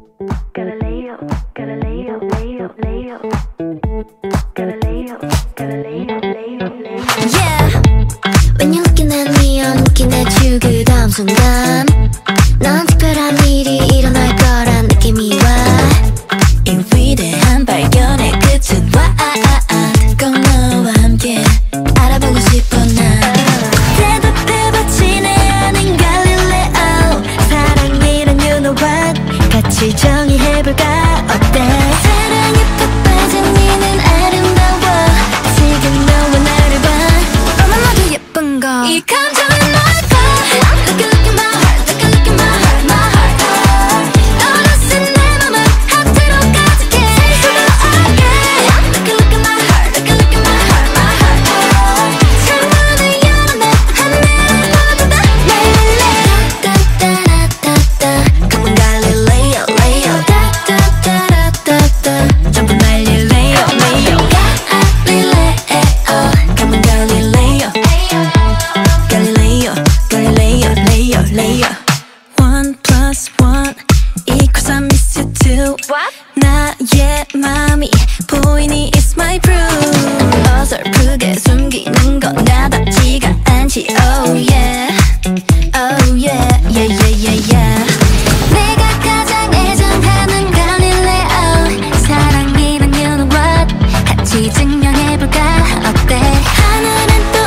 그 난 특별한 일이 일어날 거란 느낌이 와 이 위대한 발견. 다시 정의해볼까? yeah mommy 보이니 it's my proof 어설프게 숨기는 건 나답지가 않지 oh yeah oh yeah yeah yeah yeah yeah 내가 가장 애정하는 갈릴레오 사랑이란 you know what 같이 증명해볼까 어때 하늘은 또